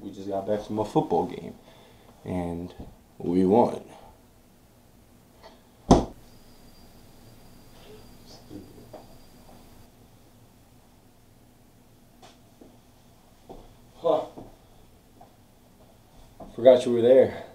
we just got back from a football game, and we won. Huh. Forgot you were there.